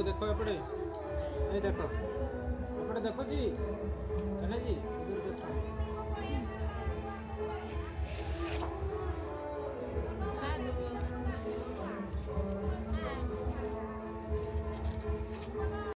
बाबू देखो एपटे ये देखो। एपटे देखो